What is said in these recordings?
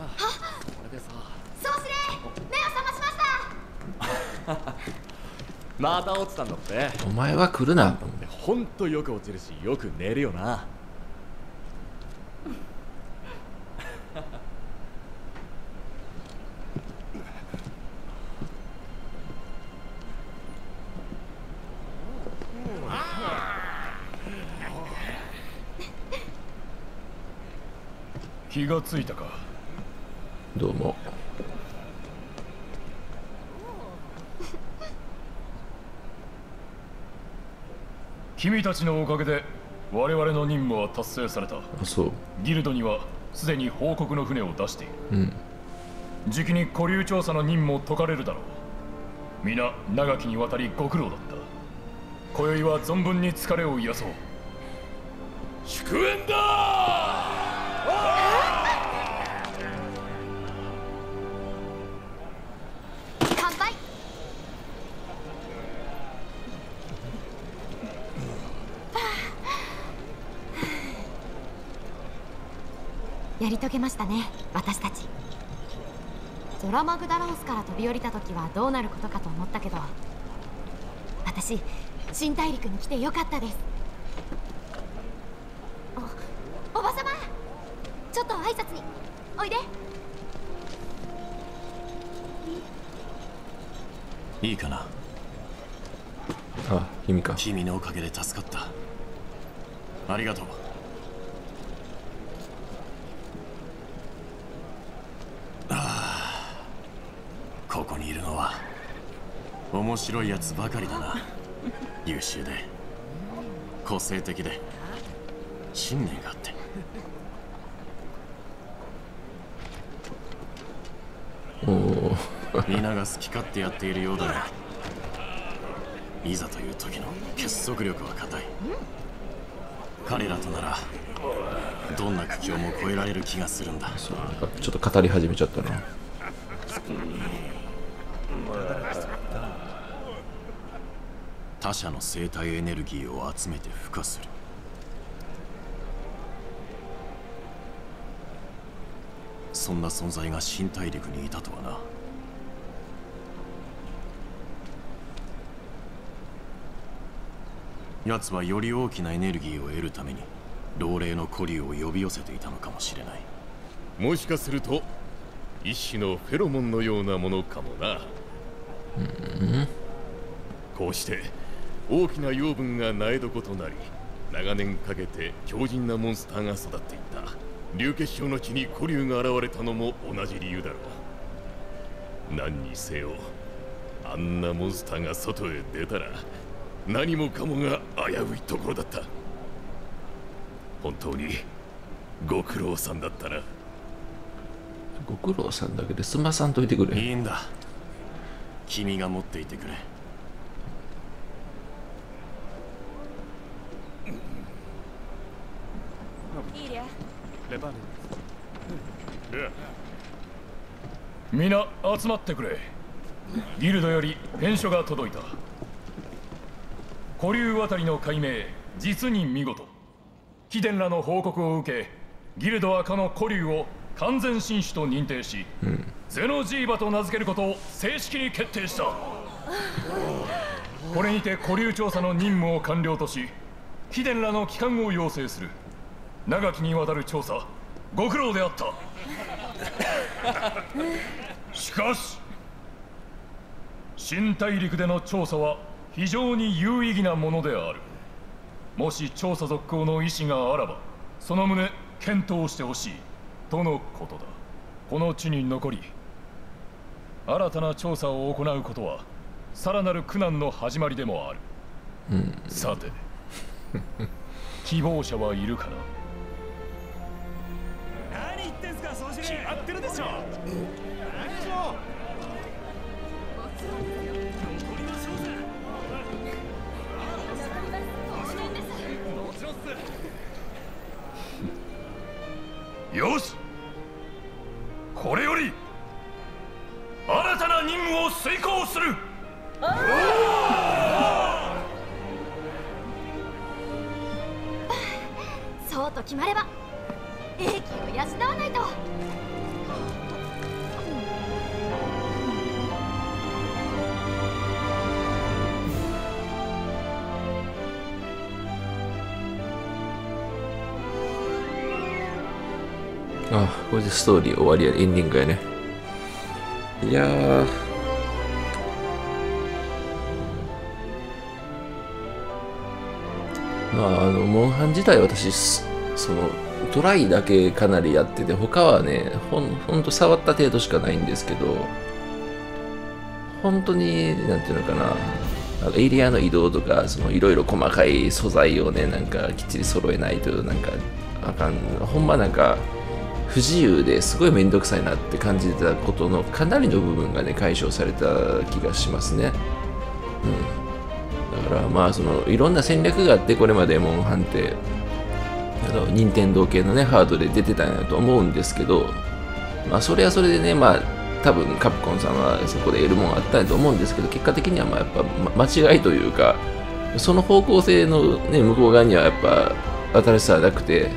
れでさ総司令目を覚ましました。また落ちたんだってお前は来るな。ほんとよく落ちるしよく寝るよな。気がついたかどうも。君たちのおかげで我々の任務は達成された。あそう。ギルドにはすでに報告の船を出している。うん。じきに古流調査の任務を解かれるだろう。皆長きにわたりご苦労だった。今宵は存分に疲れを癒そう。祝宴だやり遂げましたね私たち。ゾラマグダラオスから飛び降りた時はどうなることかと思ったけど私新大陸に来てよかったです。おおばさまちょっと挨拶においで。いいかな？あ君か。君のおかげで助かった。ありがとうああここにいるのは面白いやつばかりだな。優秀で。個性的で。信念があって。おお皆が好き勝手やっているようだがいざという時の結束力は固い。彼らとならどんな苦境も越えられる気がするんだ。ちょっと語り始めちゃったな他者の生体エネルギーを集めて孵化する。そんな存在が新大陸にいたとはな。奴はより大きなエネルギーを得るために老齢の古竜を呼び寄せていたのかもしれない。もしかすると一種のフェロモンのようなものかもな。こうして大きな養分が苗床となり長年かけて強靭なモンスターが育っていった。流血症の地に古竜が現れたのも同じ理由だろう。何にせよあんなモンスターが外へ出たら何もかもが危ういところだった。本当にご苦労さんだったな。ご苦労さんだけで済まさんといてくれ。いいんだ。君が持っていてくれ皆集まってくれ。ギルドより返書が届いた。古流渡りの解明実に見事。貴殿らの報告を受けギルドはかの古流を完全新種と認定し、ゼノジーバと名付けることを正式に決定した。これにて古流調査の任務を完了とし貴殿らの帰還を要請する。長きにわたる調査ご苦労であった。しかし新大陸での調査は非常に有意義なものである。もし調査続行の意思があらばその旨検討してほしい。とのことだ。この地に残り新たな調査を行うことはさらなる苦難の始まりでもある、さて希望者はいるかな？何言ってんすか総司令決まってるでしょ何でしょよし。これより新たな任務を遂行する。そうと決まれば英気を養わないと。あこれでストーリー終わりやエンディングやね。いやー。まああのモンハン自体私そのトライだけかなりやってて他はねほんほんと触った程度しかないんですけど本当になんていうのかなあのエリアの移動とかそのいろいろ細かい素材をねなんかきっちり揃えないとなんかあかんほんまなんか不自由ですごい面倒くさいなって感じてたことのかなりの部分がね解消された気がしますね。うん。だからまあそのいろんな戦略があってこれまでモンハンってあの任天堂系のねハードで出てたんやと思うんですけどまあそれはそれでねまあ多分カプコンさんはそこで得るもんあったんやと思うんですけど結果的にはまあやっぱ間違いというかその方向性の、ね、向こう側にはやっぱ新しさはなくて、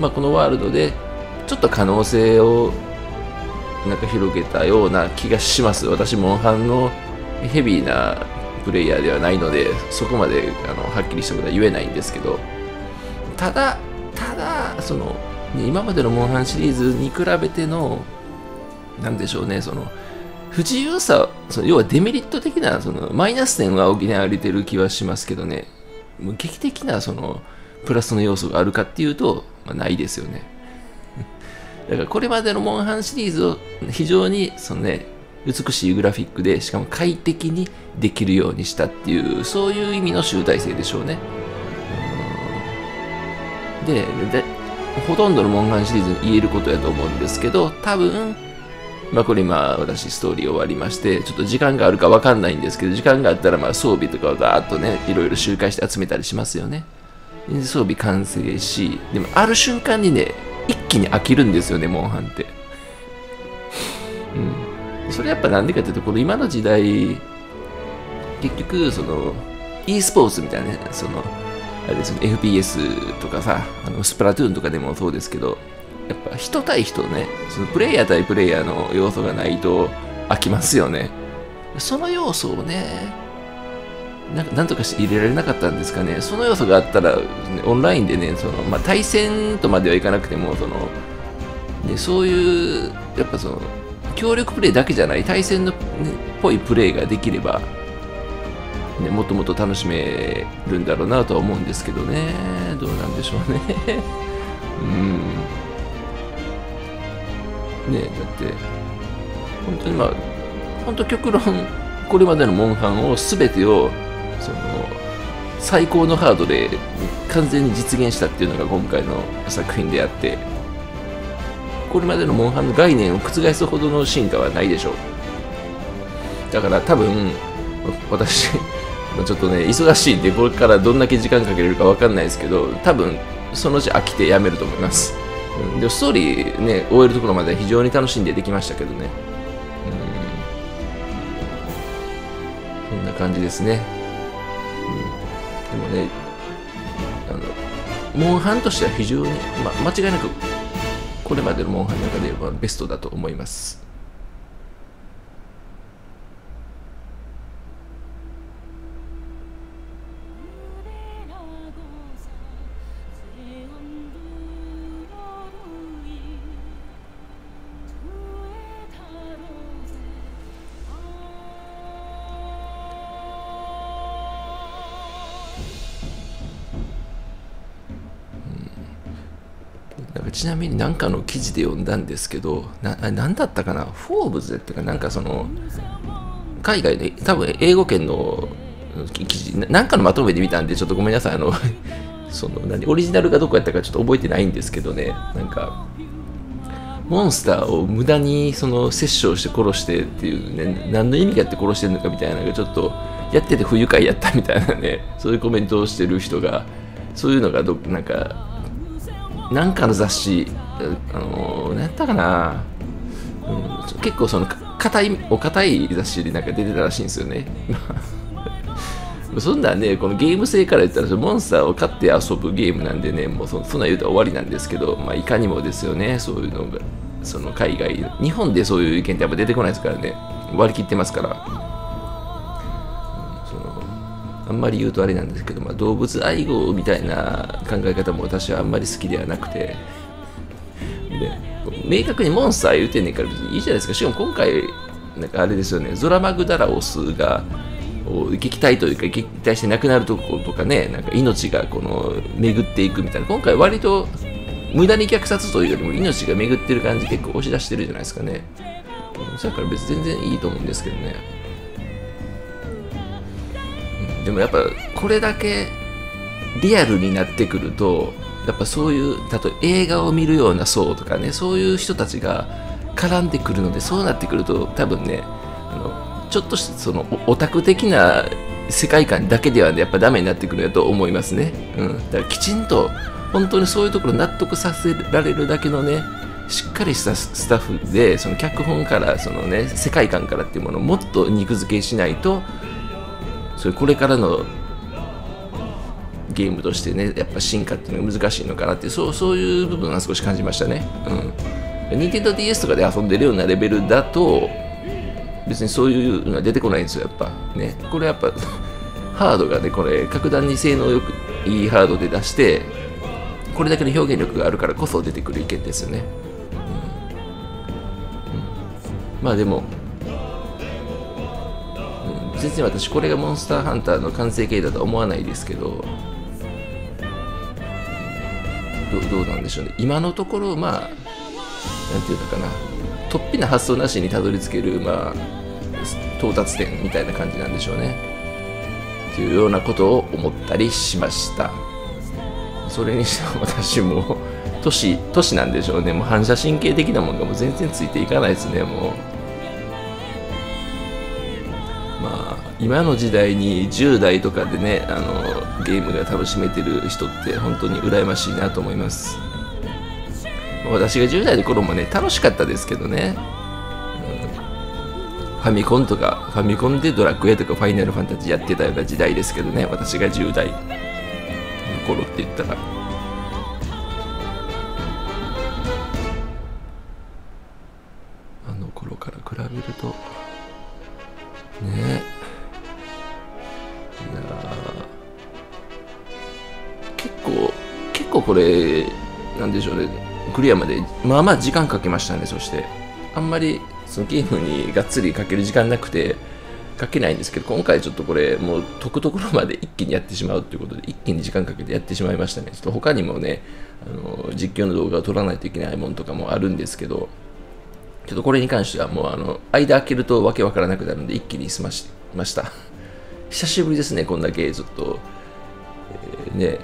まあ、このワールドでちょっと可能性をなんか広げたような気がします。私モンハンのヘビーなプレイヤーではないのでそこまであのはっきりしたことは言えないんですけどただその今までのモンハンシリーズに比べてのなんでしょうねその不自由さその要はデメリット的なそのマイナス点は補われてる気はしますけどね。もう劇的なそのプラスの要素があるかっていうと、まあ、ないですよね。だからこれまでのモンハンシリーズを非常にそのね美しいグラフィックでしかも快適にできるようにしたっていうそういう意味の集大成でしょうね。うんででほとんどのモンハンシリーズに言えることやと思うんですけど多分まあこれ今私ストーリー終わりましてちょっと時間があるかわかんないんですけど時間があったらまあ装備とかをガーッとねいろいろ周回して集めたりしますよね。で装備完成しでもある瞬間にね一気に飽きるんですよねモンハンって。うん。それやっぱなんでかっていうとこの今の時代結局その e スポーツみたいなねそのあれですね FPS とかさあのスプラトゥーンとかでもそうですけどやっぱ人対人ねそのプレイヤー対プレイヤーの要素がないと飽きますよね。その要素をねなんかなんとかして入れられなかったんですかね。その要素があったら、ねオンラインでねその、まあ、対戦とまではいかなくてもその、ね、そういうやっぱその協力プレイだけじゃない対戦の、ね、っぽいプレイができれば、ね、もっともっと楽しめるんだろうなとは思うんですけどね。どうなんでしょうね。うん。ねだって本当にまあ本当極論これまでのモンハンを全てをその最高のハードで完全に実現したっていうのが今回の作品であってこれまでのモンハンの概念を覆すほどの進化はないでしょう。だから多分私ちょっとね忙しいんでこれからどんだけ時間かけれるか分かんないですけど多分そのうち飽きてやめると思います、うん、でストーリーね終えるところまで非常に楽しんでできましたけどねこんな感じですね。うん、でもね、あの、モンハンとしては非常に、ま、間違いなく、これまでのモンハンの中ではベストだと思います。なんかちなみに何かの記事で読んだんですけど、な、何だったかな？フォーブズったかなんかその、海外で、多分英語圏の記事、ななんかのまとめで見たんで、ちょっとごめんなさい、あの、その、何、オリジナルがどこやったかちょっと覚えてないんですけどね、なんか、モンスターを無駄にその殺生して殺してっていうね、何の意味があって殺してるのかみたいなのがちょっとやってて不愉快やったみたいなね、そういうコメントをしてる人が、そういうのがどなんか、なんかの雑誌、あのー、何やったかな、うん、結構その、硬い、お堅い雑誌でなんか出てたらしいんですよね。そんなんね、このゲーム性から言ったら、モンスターを飼って遊ぶゲームなんでね、もうそそんな言うと終わりなんですけど、まあ、いかにもですよね、そういうのが、その海外、日本でそういう意見ってやっぱ出てこないですからね、割り切ってますから、あんまり言うとあれなんですけど、まあ、動物愛護みたいな考え方も私はあんまり好きではなくて、で明確にモンスター言うてんねんから別にいいじゃないですか。しかも今回なんかあれですよね。ゾラマグダラオスが撃退というか撃退して亡くなるところとかねなんか命がこの巡っていくみたいな。今回割と無駄に虐殺というよりも命が巡ってる感じ結構押し出してるじゃないですかね。うんそやから別に全然いいと思うんですけどね。でもやっぱこれだけリアルになってくるとやっぱそういう例えば映画を見るような層とかねそういう人たちが絡んでくるのでそうなってくると多分ねあのちょっとしたそのオタク的な世界観だけではやっぱダメになってくるやと思いますね、うん、だからきちんと本当にそういうところ納得させられるだけのねしっかりしたスタッフでその脚本からそのね世界観からっていうものをもっと肉付けしないとそれこれからのゲームとしてねやっぱ進化っていうのが難しいのかなってそうそういう部分は少し感じましたね。うん。NintendoDS とかで遊んでるようなレベルだと別にそういうのは出てこないんですよやっぱね。これやっぱハードがねこれ格段に性能よくいいハードで出してこれだけの表現力があるからこそ出てくる意見ですよね、うん。うん。まあでも、うん、全然私これがモンスターハンターの完成形だとは思わないですけどどうなんでしょうね。今のところまあなんていうのかな。突飛な発想なしにたどり着けるまあ到達点みたいな感じなんでしょうね。っていうようなことを思ったりしました。それにしても私も年年なんでしょうね。もう反射神経的なものがもう全然ついていかないですね。もう。まあ今の時代に10代とかでねあのゲームが楽しめてる人って本当に羨ましいなと思います。私が10代の頃もね楽しかったですけどね、うん。ファミコンとかファミコンでドラクエとかファイナルファンタジーやってたような時代ですけどね私が10代の頃って言ったら。これなんでしょうね。クリアまでまあまあ時間かけましたねそして。あんまりそのゲームにがっつりかける時間なくてかけないんですけど今回ちょっとこれもう解くところまで一気にやってしまうということで一気に時間かけてやってしまいましたね。ちょっと他にもねあの実況の動画を撮らないといけないものとかもあるんですけどちょっとこれに関してはもうあの間開けるとわけわからなくなるんで一気に済ましました。久しぶりですねこんだけちょっと、えーね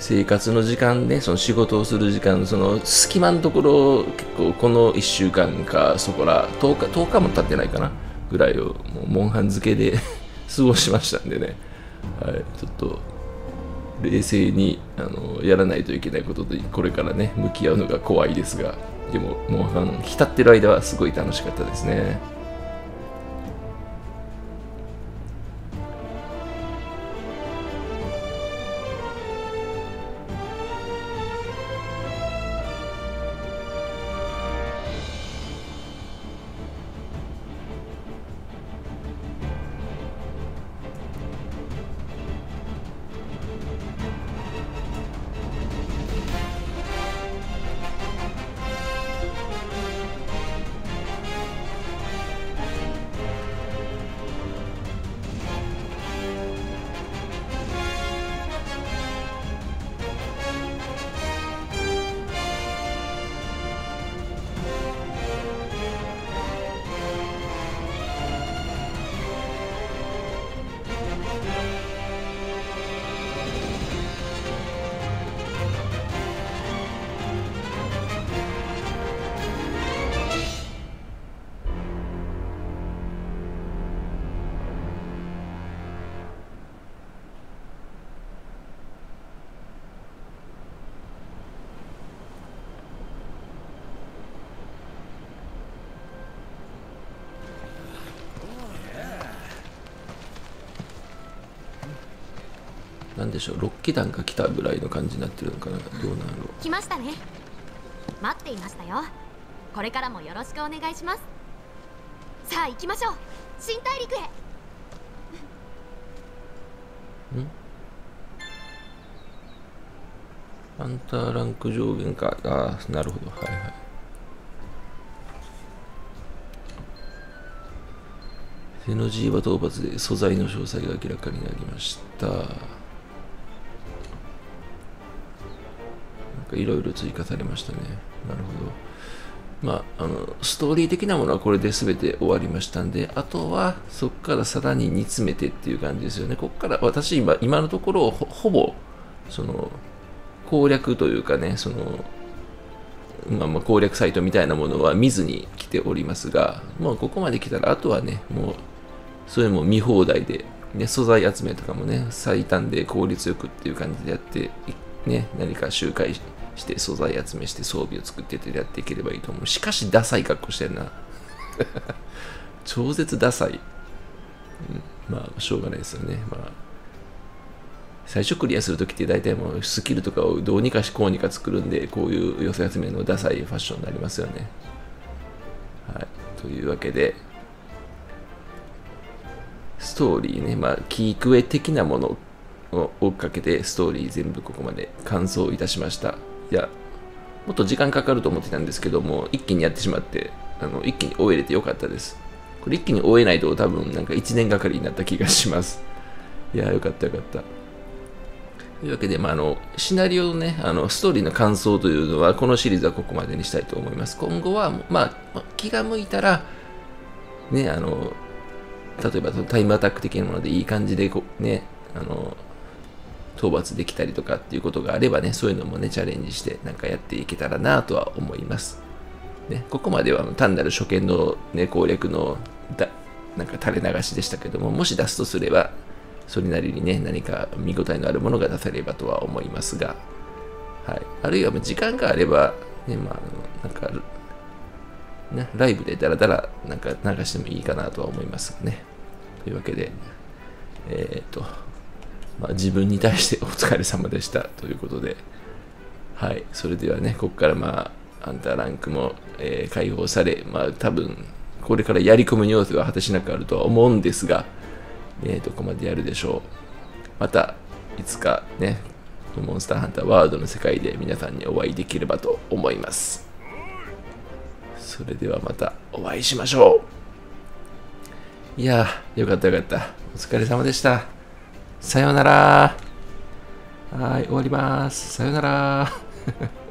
生活の時間ねその仕事をする時間その隙間のところ結構この1週間かそこら10日 ,10 日も経ってないかなぐらいをもうモンハン漬けで 過ごしましたんでね、はい、ちょっと冷静にあのやらないといけないことでこれからね向き合うのが怖いですがでもモンハン浸ってる間はすごい楽しかったですね。でしょう？6機団が来たぐらいの感じになってるのかな？どうなんだろう？来ましたね。待っていましたよ。これからもよろしくお願いします。さあ行きましょう。新大陸へ。ん？ハンターランク上限か。ああなるほど。はいはい。フェノジーバ討伐で素材の詳細が明らかになりました。かいろいろ追加されましたねなるほどまあ、あのストーリー的なものはこれで全て終わりましたんで、あとはそこからさらに煮詰めてっていう感じですよね。ここから私今、今のところほほぼ、その、攻略というかね、その、まあ、まあ攻略サイトみたいなものは見ずに来ておりますが、もうここまで来たら、あとはね、もう、それも見放題で、ね、素材集めとかもね、最短で効率よくっていう感じでやって、ね、何か周回して素材集めして装備を作っててやっていければいいと思う。しかし、ダサい格好してるな。超絶ダサい。まあ、しょうがないですよね。まあ、最初クリアするときって大体もうスキルとかをどうにかしこうにか作るんで、こういう寄せ集めのダサいファッションになりますよね。はい。というわけで、ストーリーね、まあ、キークエ的なものを追っかけて、ストーリー全部ここまで完走いたしました。いや、もっと時間かかると思ってたんですけども、一気にやってしまって、あの一気に終えれてよかったです。これ一気に終えないと多分なんか1年がかりになった気がします。いや、よかったよかった。というわけで、まあ、あのシナリオのね、あのストーリーの感想というのは、このシリーズはここまでにしたいと思います。今後は、まあ、気が向いたら、ね、あの、例えばタイムアタック的なものでいい感じでこ、ね、あの、討伐できたりとかっていうことがあればね、そういうのもね、チャレンジしてなんかやっていけたらなとは思います。ね、ここまでは単なる初見の、ね、攻略のだなんか垂れ流しでしたけども、もし出すとすれば、それなりにね、何か見応えのあるものが出せればとは思いますが、はい。あるいは時間があれば、ね、まあ、なんか、ね、ライブでダラダラなんか流してもいいかなとは思いますね。というわけで、えっ、ー、と、まあ、自分に対してお疲れ様でしたということで、はい。それではね、ここからまあ、アンターランクも、えー、解放され、まあ多分、これからやり込む要素は果てしなくあるとは思うんですが、えー、どこまでやるでしょう。また、いつかね、モンスターハンターワールドの世界で皆さんにお会いできればと思います。それではまたお会いしましょう。いやー、よかったよかった。お疲れ様でした。さようなら。はい、終わります。さようなら。